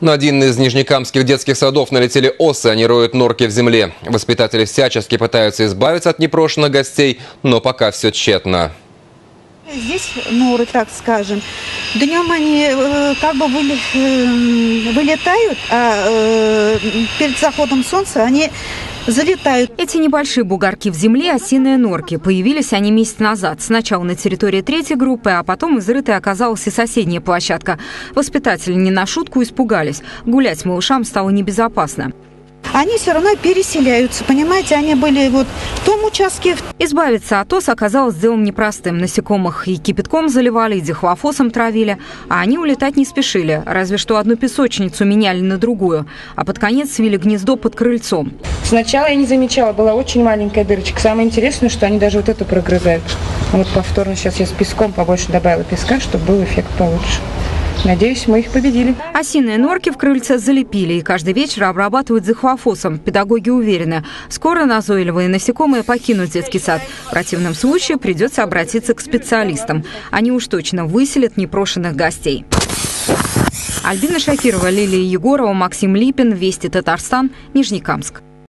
На один из нижнекамских детских садов налетели осы, они роют норки в земле. Воспитатели всячески пытаются избавиться от непрошенных гостей, но пока все тщетно. Здесь норы, так скажем. Днем они э, как бы выли- э, вылетают, а э, перед заходом солнца они залетают. Эти небольшие бугорки в земле – осиные норки. Появились они месяц назад. Сначала на территории третьей группы, а потом изрытой оказалась и соседняя площадка. Воспитатели не на шутку испугались. Гулять малышам стало небезопасно. Они все равно переселяются, понимаете? Они были вот в том участке, Избавиться от ос оказалось делом непростым. Насекомых и кипятком заливали, и дихлофосом травили, а они улетать не спешили, разве что одну песочницу меняли на другую, а под конец свили гнездо под крыльцом. Сначала я не замечала, была очень маленькая дырочка. Самое интересное, что они даже вот эту прогрызают. Вот повторно сейчас я с песком побольше добавила песка, чтобы был эффект получше. Надеюсь, мы их победили. Осиные норки в крыльце залепили и каждый вечер обрабатывают захлофосом. Педагоги уверены, скоро назойливые насекомые покинут детский сад. В противном случае придется обратиться к специалистам. Они уж точно выселят непрошенных гостей. Альбина Шакирова, Лилия Егорова, Максим Липин, Вести Татарстан, Нижнекамск.